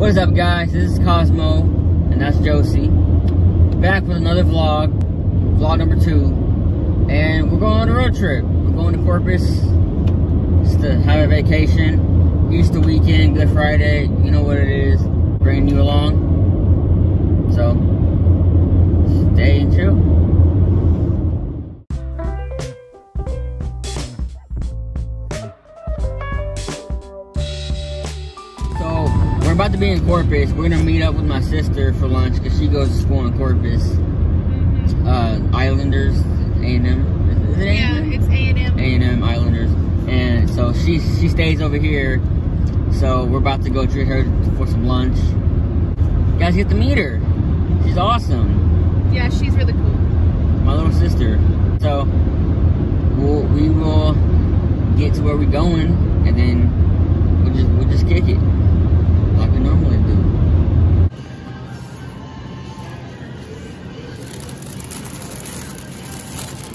What is up guys? This is Cozmo and that's Josie. Back with another vlog, vlog number two. And we're going on a road trip. We're going to Corpus just to have a vacation. Easter weekend, Good Friday, you know what it is. Bringing you along. In Corpus. We're gonna meet up with my sister for lunch because she goes to school in Corpus. Uh, Islanders, A&M. Is it Yeah, it's A and M. A&M Islanders. And so she she stays over here. So we're about to go treat her for some lunch. You guys get to meet her. She's awesome. Yeah, she's really cool. My little sister. So we'll, we will get to where we're going and then we'll just we'll just kick it we normally do.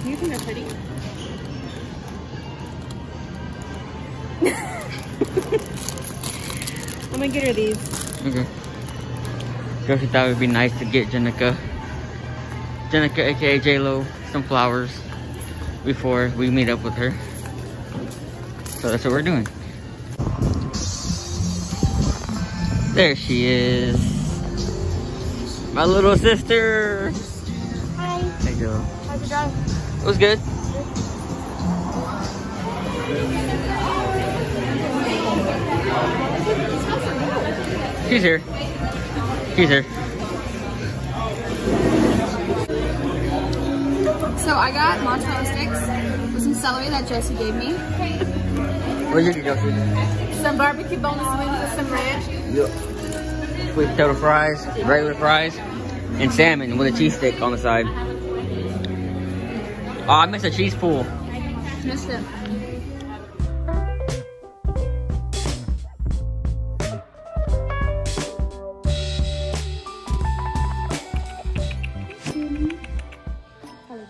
You think they're pretty? I'm gonna get her these. Okay. Josie thought it would be nice to get Jenica, Jenica aka J-Lo, some flowers before we meet up with her. So that's what we're doing. There she is. My little sister. Hi. Hey girl. How's it going? It was good. She's here. She's here. So I got mozzarella sticks with some celery that Josie gave me. What did you get, Josie? Some barbecue boneless wings with some ranch. Yep. Sweet potato fries, regular fries, and salmon with a cheese stick on the side. Oh, I missed a cheese pool. Missed it.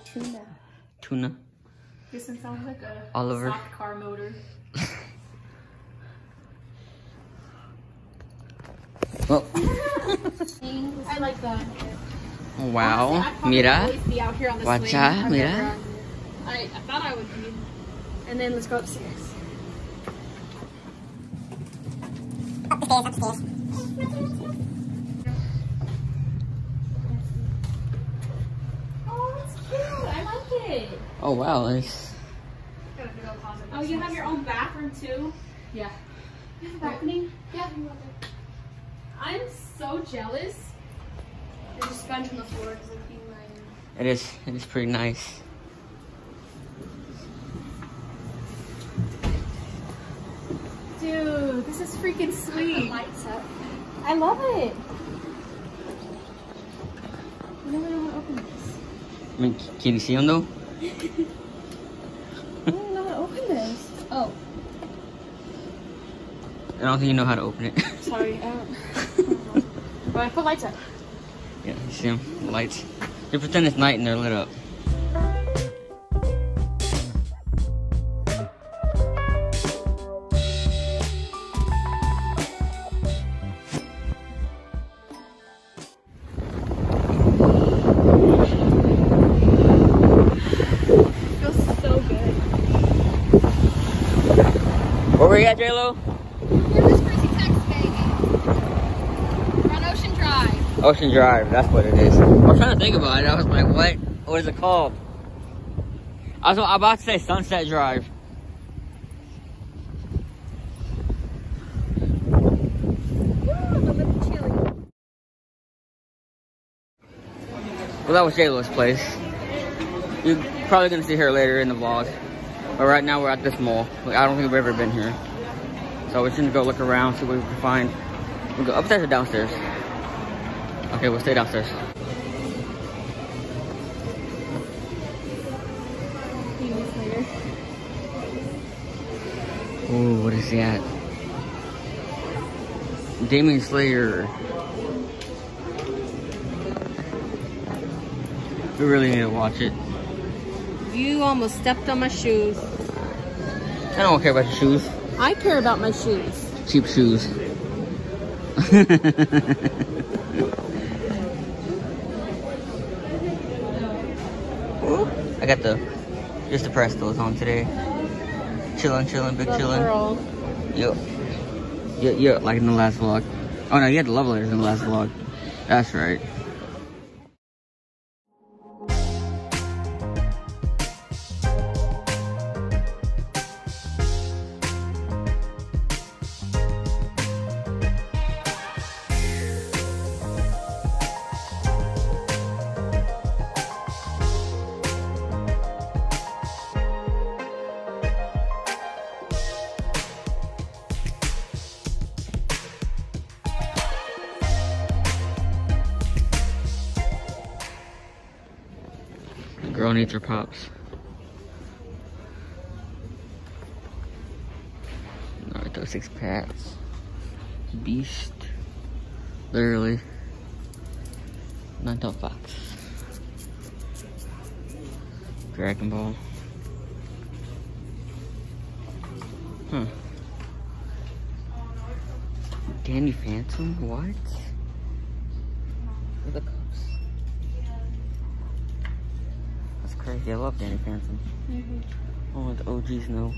Tuna. Tuna. This one sounds like a Oliver. soft car motor. I like that. Oh, wow. Honestly, I'd probably Mira. always be out here on the Watcha, swing. I've mira. I, I thought I would be. And then let's go upstairs. Oh, that's cute. I like it. Oh, wow. It's, Oh, you have your own bathroom too? Yeah. You have a balcony? Yeah. I'm so jealous. There's a sponge on the floor because I'm being my. Uh, it is, it is pretty nice. Dude, this is freaking sweet. Lights up. I love it. I never know how to open this. I mean, can you see them though? I don't know how to open this. Oh, I don't think you know how to open it. sorry. I don't. I put lights up. yeah, you see them? The lights. They pretend it's night and they're lit up. feels so good. Where we at, J-Lo? We're just crazy Texas, baby. We're on Ocean Drive. Ocean Drive, that's what it is. I was trying to think about it. I was like, what? What is it called? I was about to say Sunset Drive. Well, that was J-Lo's place. You're probably gonna see her later in the vlog. But right now we're at this mall. Like, I don't think we've ever been here. So we're just gonna go look around, see what we can find. We'll go upstairs or downstairs? Okay, we'll stay downstairs. Ooh, what is that? Demon Slayer. We really need to watch it. You almost stepped on my shoes. I don't care about your shoes. I care about my shoes. Cheap shoes. I got the just the Prestos on today. Chilling, chilling, big chilling. Yep. Yeah, yeah, like in the last vlog. Oh no, you had the love letters in the last vlog. That's right. Girl needs her pops. Naruto six packs. Beast. Literally. Naruto Fox. Dragon Ball. Huh. Danny Phantom? What? Where the cups? Crazy. I love Danny Phantom. Mm -hmm. Oh, the OGs know.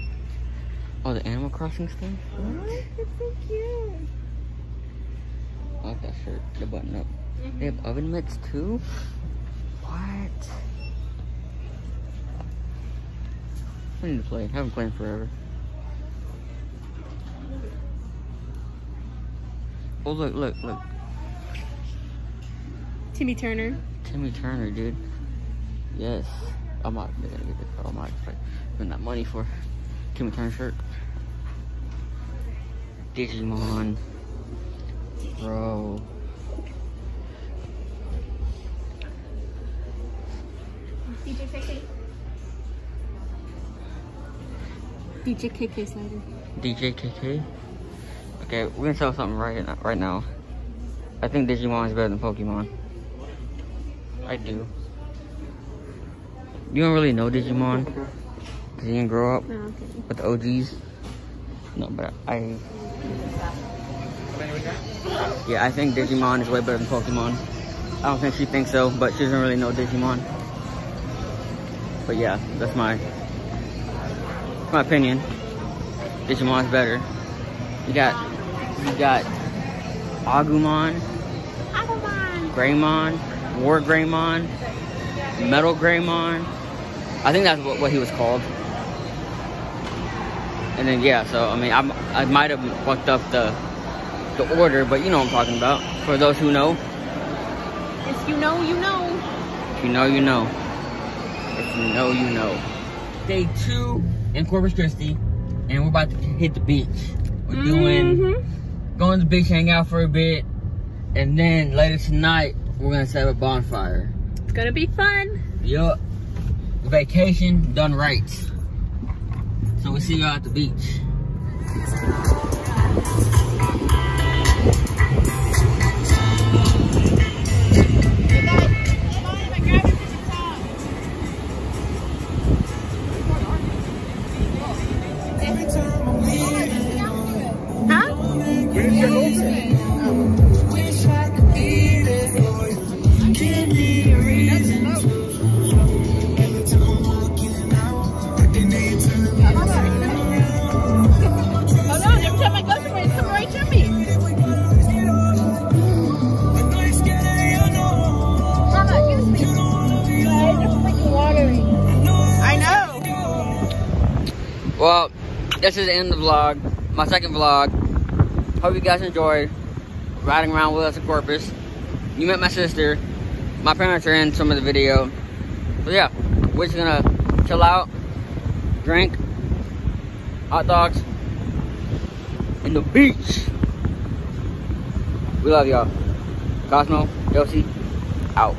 Oh, the Animal Crossing stuff? What? It's so cute. I like that shirt. The button up. Mm -hmm. They have oven mitts too? What? I need to play. I haven't played in forever. Oh, look, look, look. Timmy Turner. Timmy Turner, dude. Yes. I'm not gonna get this. I'm not spend that money for Timmy Turner shirt. Digimon. Bro. DJ KK. DJ KK slider. DJ KK. Okay, we're gonna sell something right now, right now. I think Digimon is better than Pokemon. I do. You don't really know Digimon because you didn't grow up Oh, okay. with the OGs. No, but I. Yeah, I think Digimon is way better than Pokemon. I don't think she thinks so, but she doesn't really know Digimon. But yeah, that's my my opinion. Digimon is better. You got you got Agumon, Agumon. Greymon, War Greymon, Metal Greymon. I think that's what, what he was called. And then yeah, so I mean, I'm, I might have fucked up the the order, but you know what I'm talking about. For those who know, If you know, you know. if you know, you know. If you know, you know. Day two in Corpus Christi, and we're about to hit the beach. We're doing Mhm. going to the beach, hang out for a bit, and then later tonight we're gonna set up a bonfire. It's gonna be fun. Yup. Vacation done right. So we'll see y'all at the beach. This is the end of the vlog. My second vlog. Hope you guys enjoyed riding around with us in Corpus. You met my sister. My parents are in some of the video. So yeah, we're just gonna chill out, drink, hot dogs, in the beach. We love y'all. Cozmo, Josie, out.